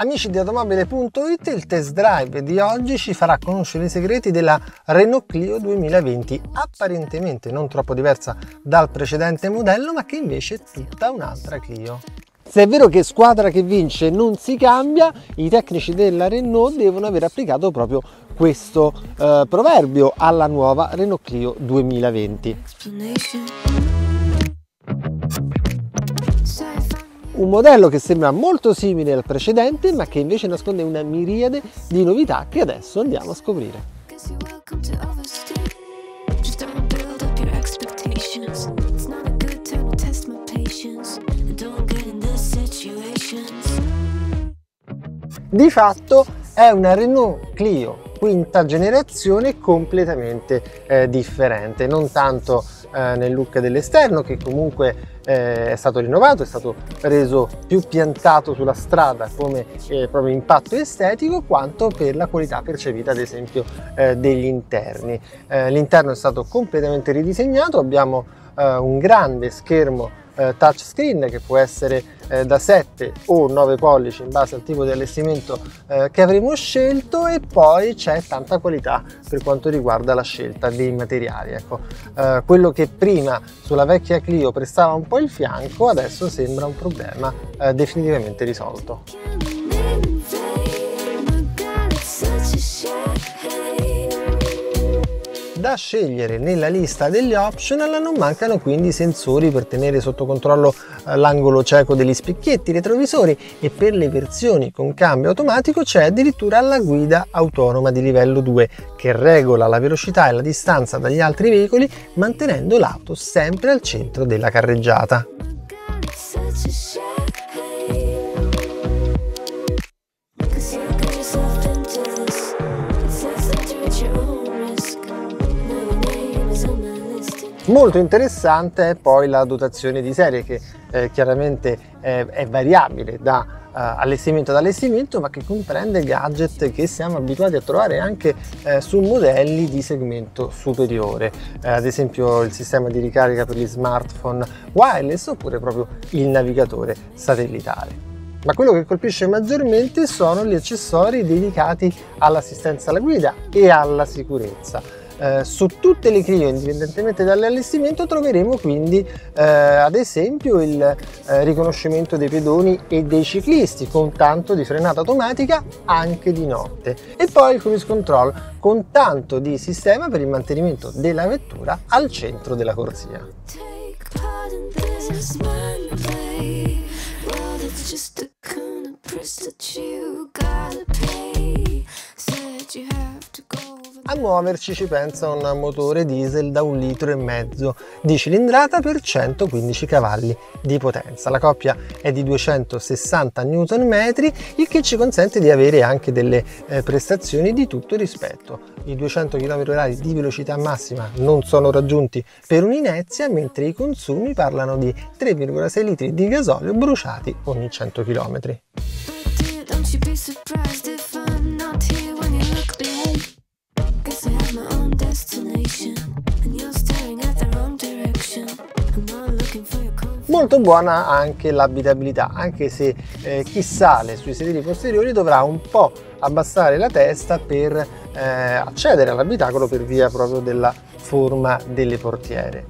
Amici di automobile.it, il test drive di oggi ci farà conoscere i segreti della Renault Clio 2020, apparentemente non troppo diversa dal precedente modello, ma che invece è tutta un'altra Clio. Se è vero che squadra che vince non si cambia, i tecnici della Renault devono aver applicato proprio questo eh, proverbio alla nuova Renault Clio 2020. Un modello che sembra molto simile al precedente ma che invece nasconde una miriade di novità che adesso andiamo a scoprire. Di fatto è una Renault Clio quinta generazione completamente eh, differente, non tanto eh, nel look dell'esterno che comunque eh, è stato rinnovato, è stato reso più piantato sulla strada come eh, proprio impatto estetico quanto per la qualità percepita ad esempio eh, degli interni. Eh, l'interno è stato completamente ridisegnato, abbiamo un grande schermo touchscreen che può essere eh, da 7 o 9 pollici in base al tipo di allestimento eh, che avremo scelto e poi c'è tanta qualità per quanto riguarda la scelta dei materiali. Ecco, eh, quello che prima sulla vecchia Clio prestava un po' il fianco adesso sembra un problema eh, definitivamente risolto. Da scegliere nella lista degli optional non mancano quindi sensori per tenere sotto controllo eh, l'angolo cieco degli specchietti retrovisori e per le versioni con cambio automatico c'è addirittura la guida autonoma di livello 2 che regola la velocità e la distanza dagli altri veicoli mantenendo l'auto sempre al centro della carreggiata. Molto interessante è poi la dotazione di serie che eh, chiaramente è, è, variabile da uh, allestimento ad allestimento ma che comprende gadget che siamo abituati a trovare anche eh, su modelli di segmento superiore. Eh, ad esempio il sistema di ricarica per gli smartphone wireless oppure proprio il navigatore satellitare. Ma quello che colpisce maggiormente sono gli accessori dedicati all'assistenza alla guida e alla sicurezza eh, su tutte le Clio, indipendentemente dall'allestimento, troveremo quindi eh, ad esempio il eh, riconoscimento dei pedoni e dei ciclisti con tanto di frenata automatica anche di notte. E poi il cruise control con tanto di sistema per il mantenimento della vettura al centro della corsia. A muoverci ci pensa un motore diesel da un litro e mezzo di cilindrata per 115 cavalli di potenza. La coppia è di 260 Nm, il che ci consente di avere anche delle eh, prestazioni di tutto rispetto. I 200 km/h di velocità massima non sono raggiunti per un'inezia, mentre i consumi parlano di 3,6 litri di gasolio bruciati ogni 100 km. Molto buona anche l'abitabilità, anche se eh, chi sale sui sedili posteriori dovrà un po' abbassare la testa per eh, accedere all'abitacolo per via proprio della forma delle portiere.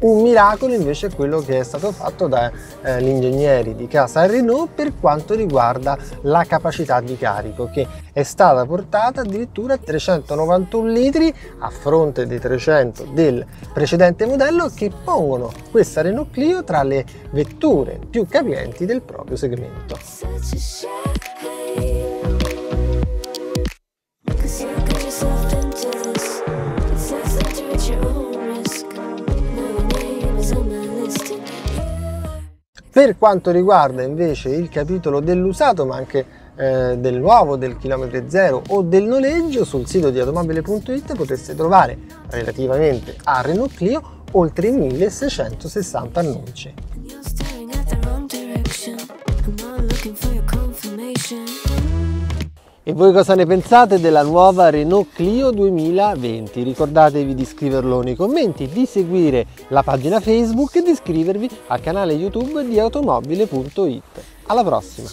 Un miracolo invece è quello che è stato fatto dagli eh, ingegneri di casa Renault per quanto riguarda la capacità di carico che è stata portata addirittura a 391 litri a fronte dei 300 del precedente modello che pongono questa Renault Clio tra le vetture più capienti del proprio segmento. Per quanto riguarda invece il capitolo dell'usato, ma anche eh, del nuovo, del chilometro zero o del noleggio, sul sito di automobile.it potreste trovare relativamente a Renault Clio oltre 1660 annunci. E voi cosa ne pensate della nuova Renault Clio 2020? Ricordatevi di scriverlo nei commenti, di seguire la pagina Facebook e di iscrivervi al canale YouTube di automobile.it. Alla prossima!